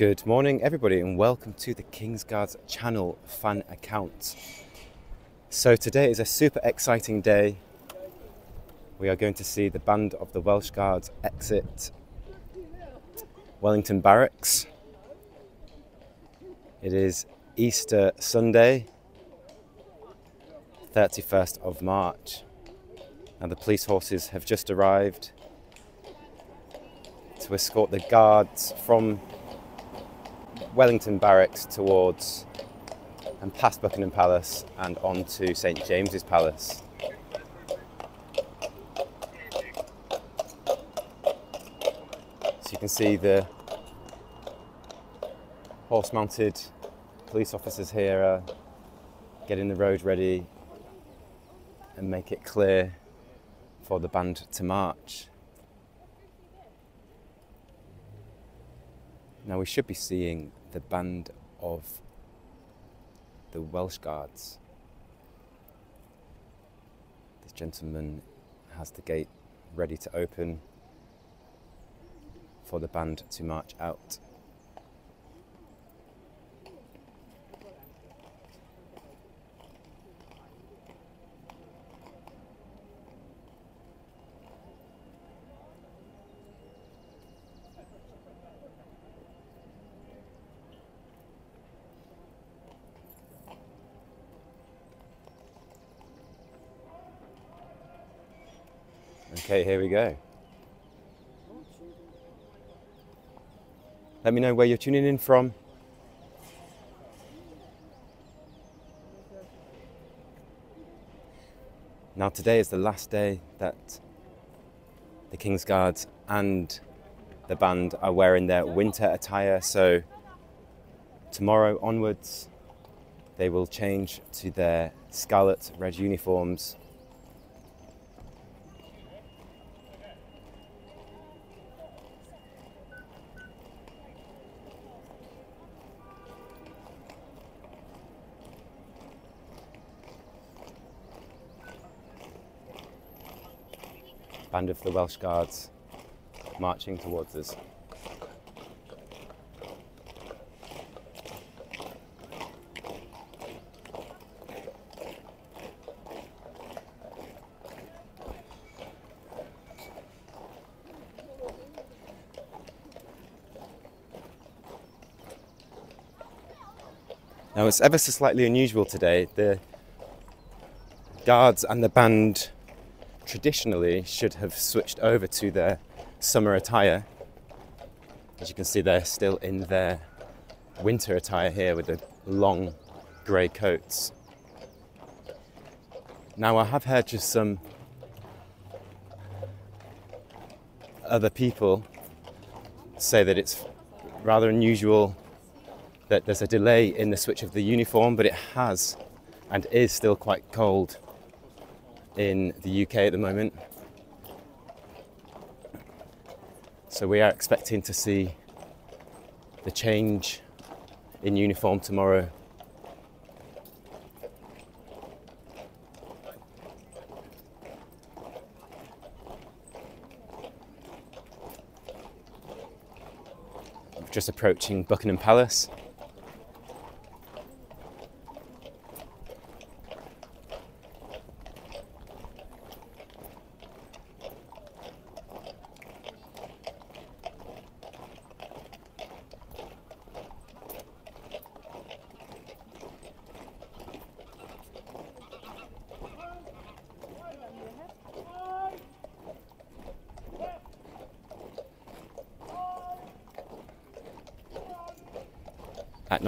Good morning, everybody, and welcome to the King's Guards channel fan account. So, today is a super exciting day. We are going to see the band of the Welsh Guards exit Wellington Barracks. It is Easter Sunday, 31st of March, and the police horses have just arrived to escort the guards from Wellington Barracks towards and past Buckingham Palace and on to St James's Palace. So you can see the horse mounted police officers here are getting the road ready and make it clear for the band to march. Now we should be seeing the band of the Welsh Guards. This gentleman has the gate ready to open for the band to march out. Okay, here we go. Let me know where you're tuning in from. Now, today is the last day that the King's Guards and the band are wearing their winter attire. So, tomorrow onwards, they will change to their scarlet red uniforms of the Welsh Guards marching towards us. Now it's ever so slightly unusual today. The guards and the band traditionally should have switched over to their summer attire. As you can see, they're still in their winter attire here with the long grey coats. Now, I have heard just some other people say that it's rather unusual that there's a delay in the switch of the uniform, but it has and is still quite cold in the UK at the moment. So we are expecting to see the change in uniform tomorrow. Just approaching Buckingham Palace.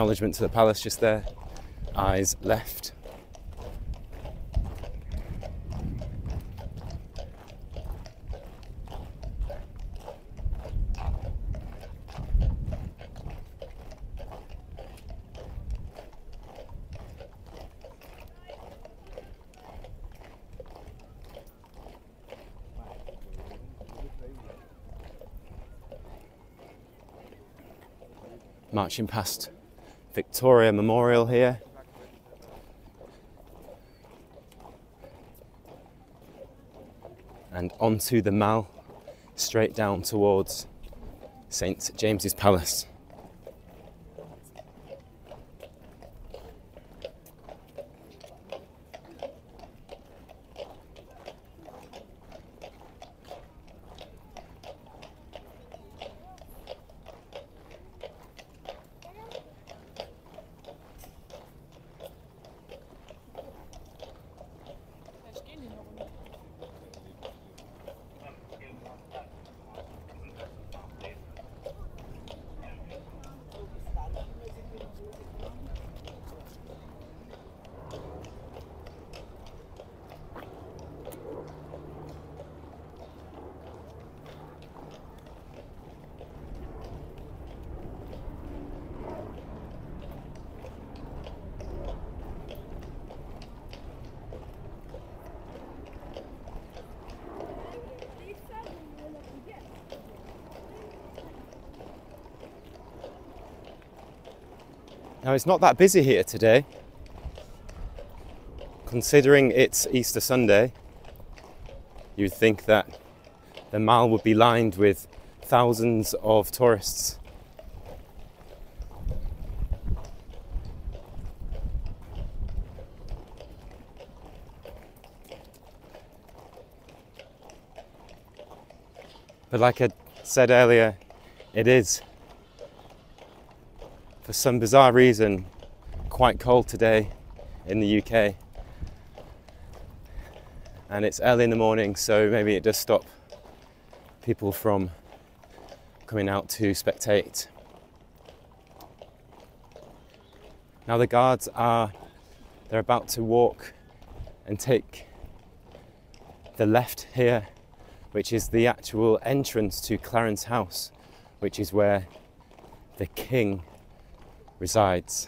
Acknowledgement to the palace just there. Eyes left. Marching past Victoria Memorial here. And onto the Mall, straight down towards St James's Palace. Now, it's not that busy here today. Considering it's Easter Sunday, you'd think that the mall would be lined with thousands of tourists. But like I said earlier, it is, for some bizarre reason, quite cold today in the UK. And it's early in the morning, so maybe it does stop people from coming out to spectate. Now the guards are they're about to walk and take the left here which is the actual entrance to Clarence House, which is where the king resides.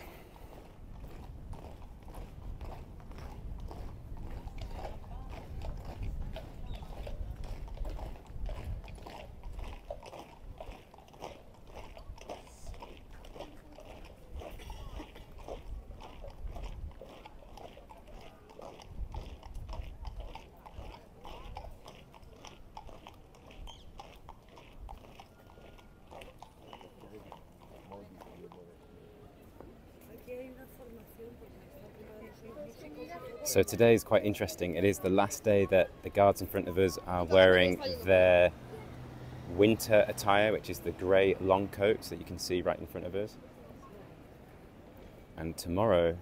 So today is quite interesting. It is the last day that the guards in front of us are wearing their winter attire, which is the grey long coats that you can see right in front of us. And tomorrow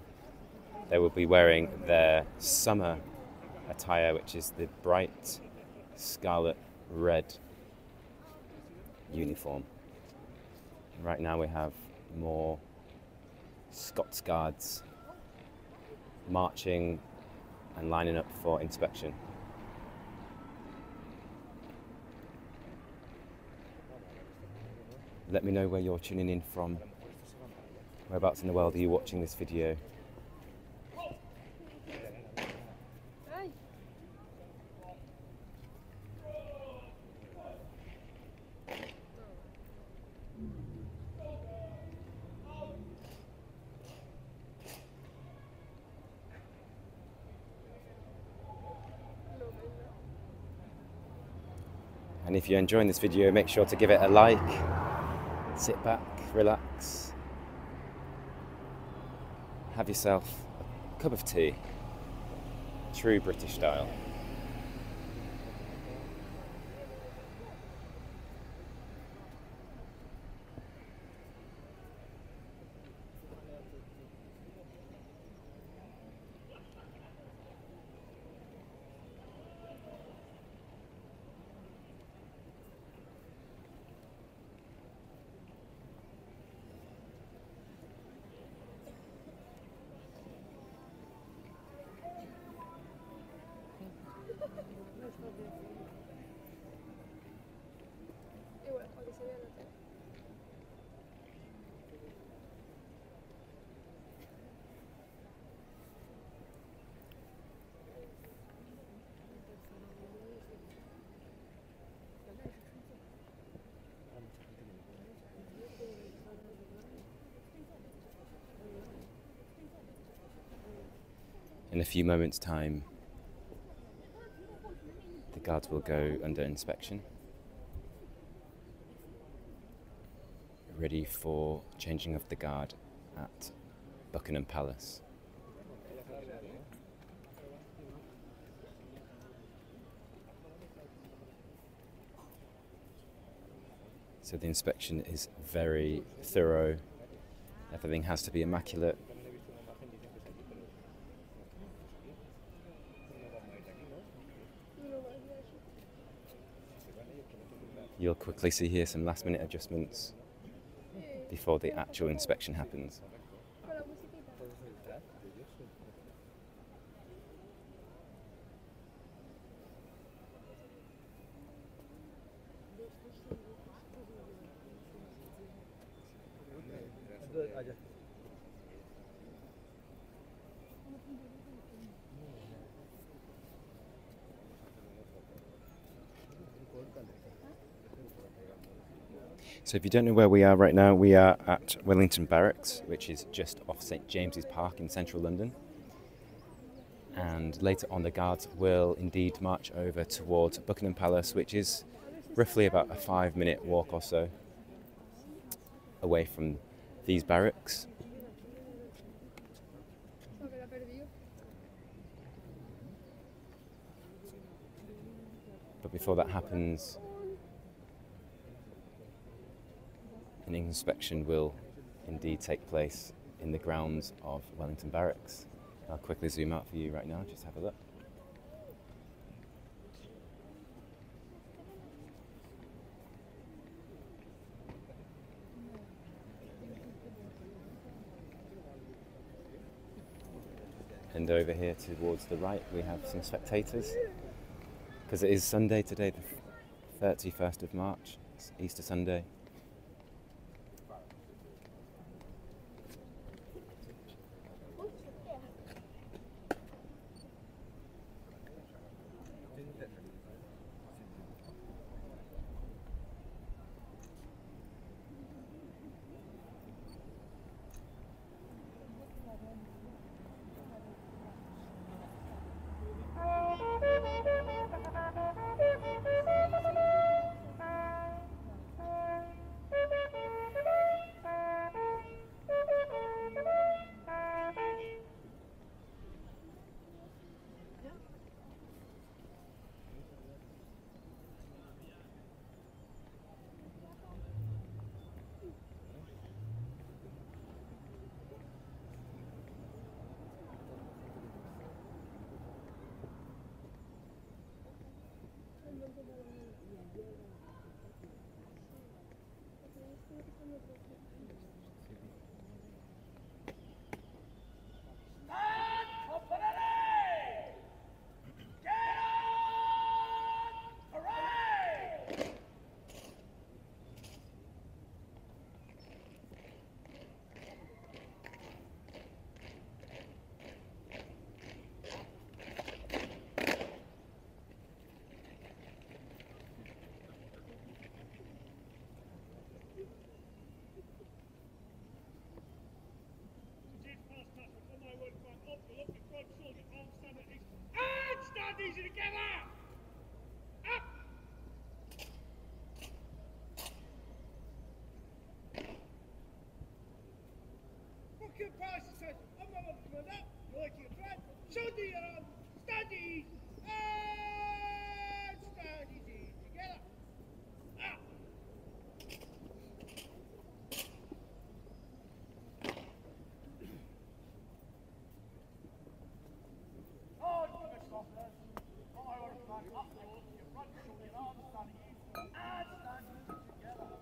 they will be wearing their summer attire, which is the bright scarlet red uniform. Right now we have more Scots Guards marching and lining up for inspection. Let me know where you're tuning in from. Whereabouts in the world are you watching this video? You're enjoying this video, make sure to give it a like, sit back, relax, have yourself a cup of tea, true British style. In a few moments' time, the guards will go under inspection, ready for changing of the guard at Buckingham Palace. So the inspection is very thorough. Everything has to be immaculate. You'll quickly see here some last minute adjustments before the actual inspection happens. So, if you don't know where we are right now, we are at Wellington Barracks, which is just off St James's Park in central London. And later on, the Guards will indeed march over towards Buckingham Palace, which is roughly about a five minute walk or so away from these barracks. But before that happens, an inspection will indeed take place in the grounds of Wellington Barracks. I'll quickly zoom out for you right now, just have a look. And over here towards the right, we have some spectators because it is Sunday today, the 31st of March, it's Easter Sunday. Easy together! Up! Fuck your passes, says, I'm not up to that. You like your friend? Show the arm. Stand easy. And stand easy together. Up! Hard for the softeners. Forward, back, up, forward, your front shoulder, arm, stand easy. And stand easy together.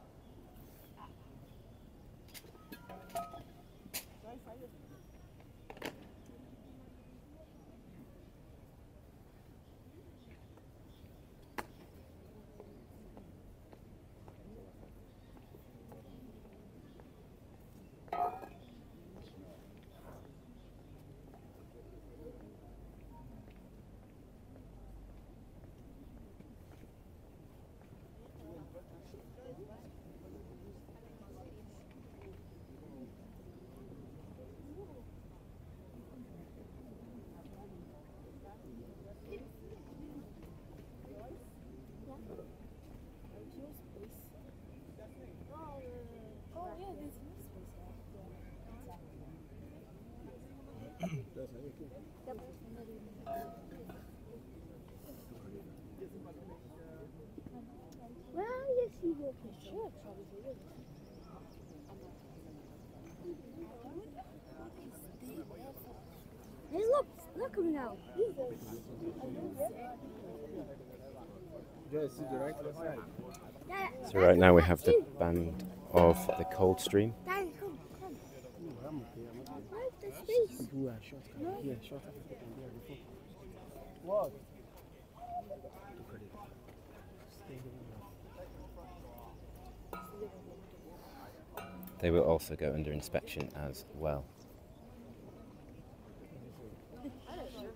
Oh, yeah, there's no space there. Well, yes, he walk his church, obviously. Hey, look, look at him now. So, right now we have the band of the Coldstream. Daddy, come, come. Where's the space? They will also go under inspection as well.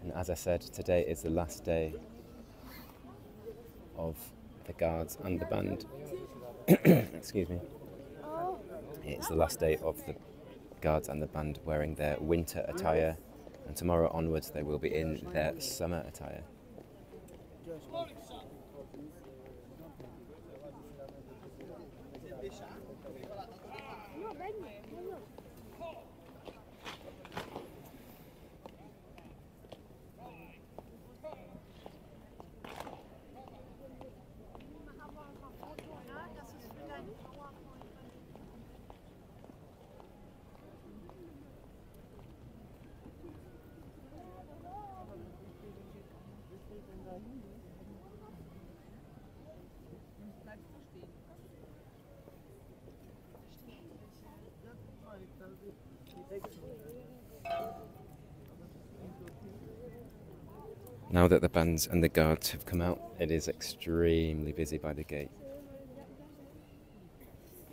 And as I said, today is the last day of the guards and the band Excuse me. It's the last day of the guards and the band wearing their winter attire, and tomorrow onwards they will be in their summer attire. Now that the bands and the guards have come out, it is extremely busy by the gate.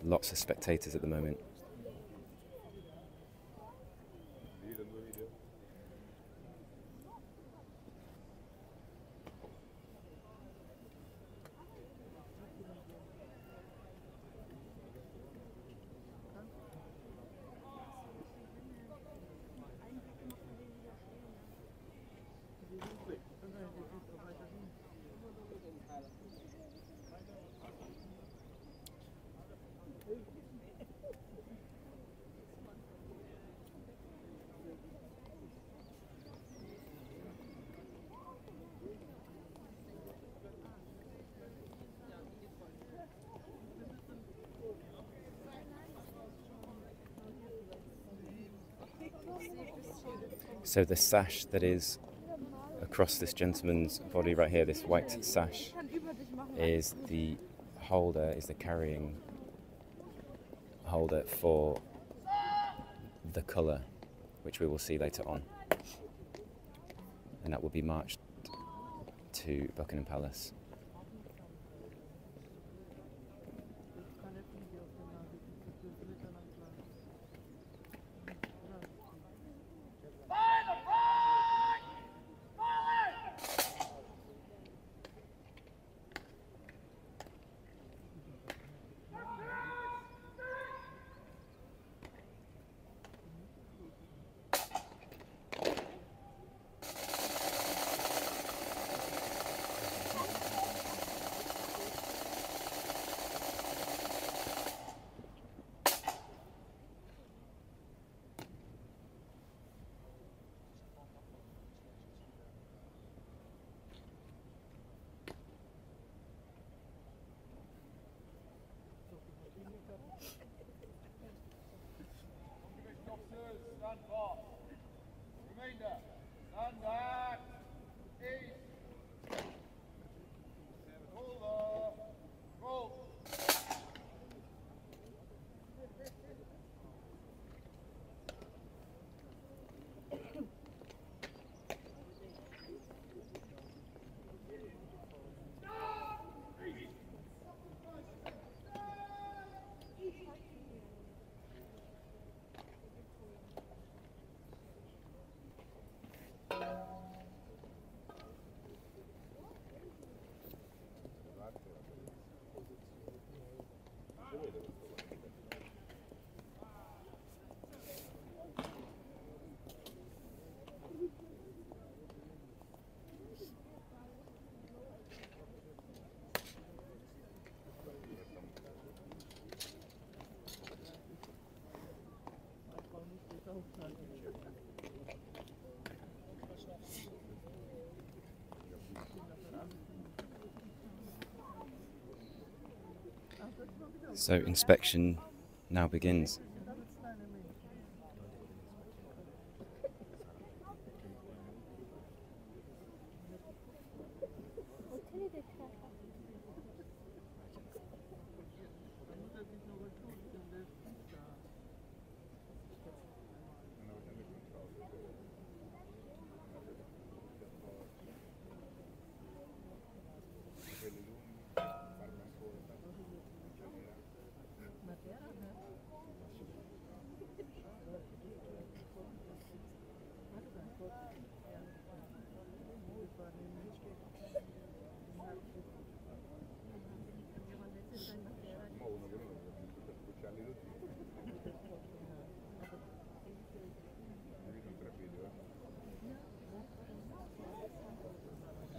Lots of spectators at the moment. So the sash that is across this gentleman's body right here, this white sash, is the holder, is the carrying holder for the colour, which we will see later on. And that will be marched to Buckingham Palace. Stand fast. Remainder, So inspection now begins.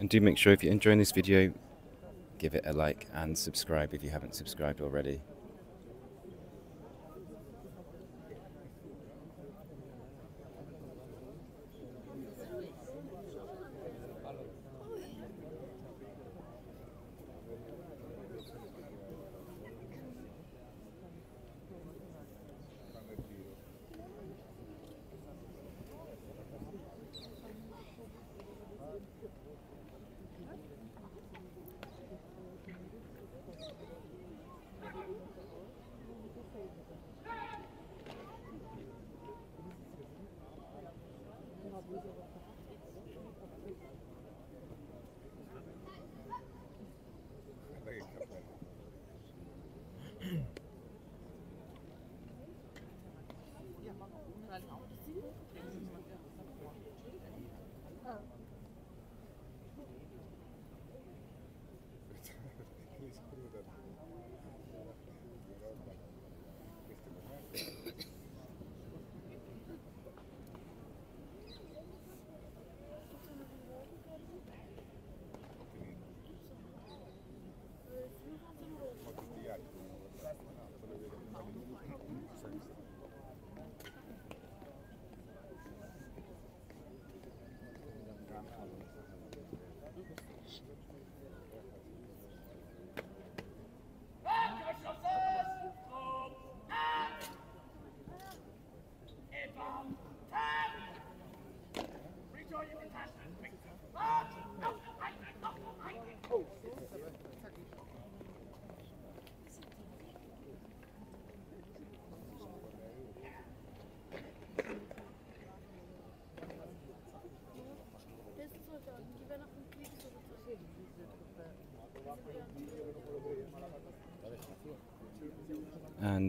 And do make sure if you're enjoying this video, give it a like and subscribe if you haven't subscribed already.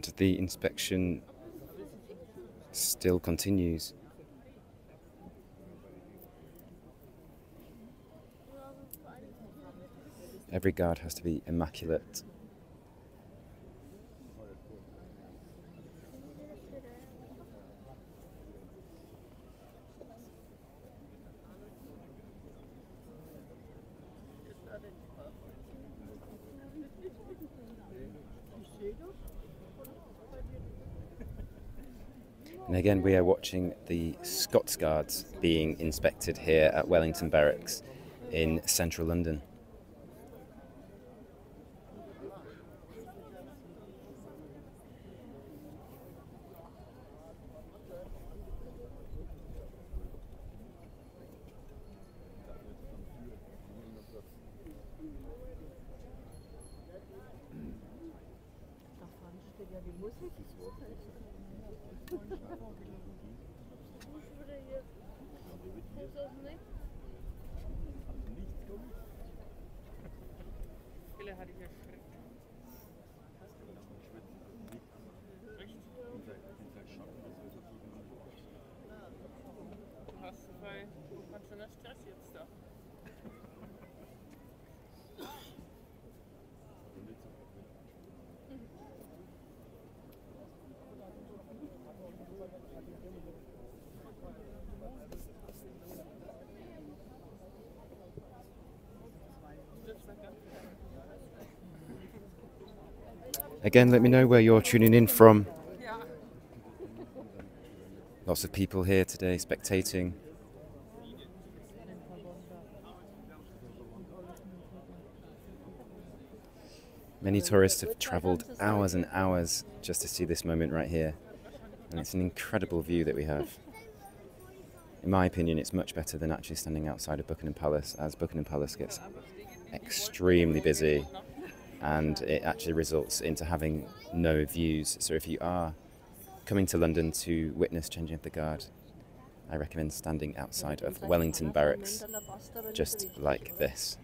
And the inspection still continues. Every guard has to be immaculate. And again, we are watching the Scots Guards being inspected here at Wellington Barracks in central London. Again, let me know where you're tuning in from. Lots of people here today spectating. Many tourists have travelled hours and hours just to see this moment right here. And it's an incredible view that we have. In my opinion, it's much better than actually standing outside of Buckingham Palace, as Buckingham Palace gets extremely busy and it actually results into having no views. So if you are coming to London to witness changing of the guard, I recommend standing outside of Wellington Barracks, just like this.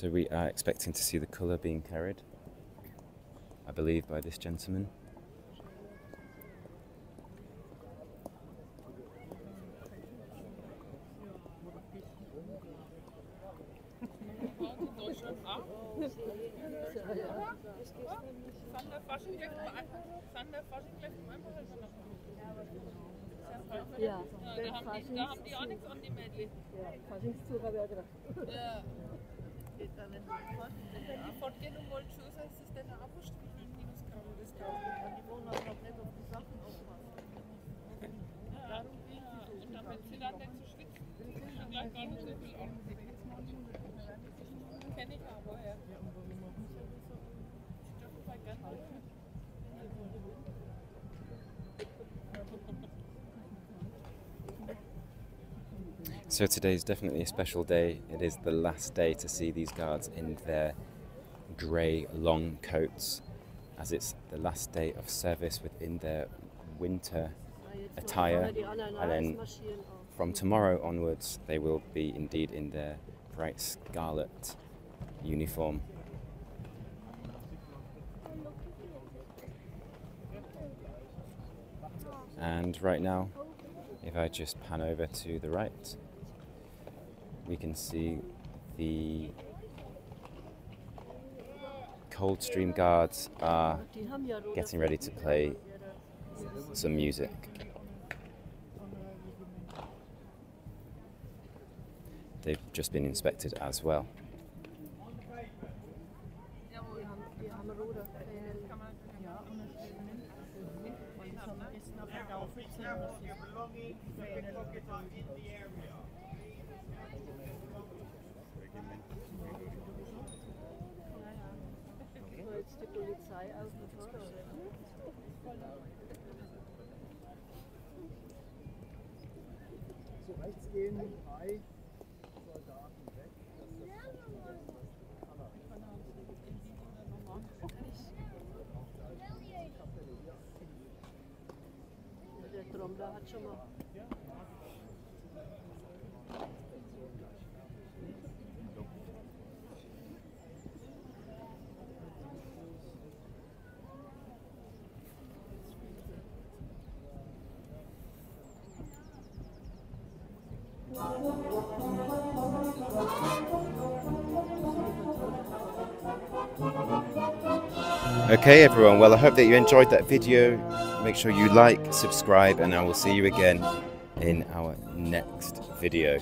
So we are expecting to see the colour being carried, I believe, by this gentleman. Sander Fasching gleich mal an. Sander Fasching gleich mal einfach Ja, Ja, da haben, die, da haben die auch nichts an die Mädchen. ja, Faschingszug habe er ich auch gedacht. Ja. Geht da nicht fort. Wenn die fortgehen und wollen Schuhe, ist es dann auch wurscht, wie viel Minusgrau das kaufen. Die wollen auch noch nicht auf die Sachen aufpassen. Darum geht ja. Und dann, wenn sie dann nicht so schwitzen, schon gleich gar nicht so viel an. So today is definitely a special day. It is the last day to see these guards in their grey long coats, as it's the last day of service within their winter attire. And then from tomorrow onwards, they will be indeed in their bright scarlet uniform. And right now, if I just pan over to the right, we can see the Coldstream guards are getting ready to play some music. They've just been inspected as well. So rechts gehen drei Soldaten weg. Der Trommler hat schon mal. Okay, everyone. Well, I hope that you enjoyed that video. Make sure you like, subscribe, and I will see you again in our next video.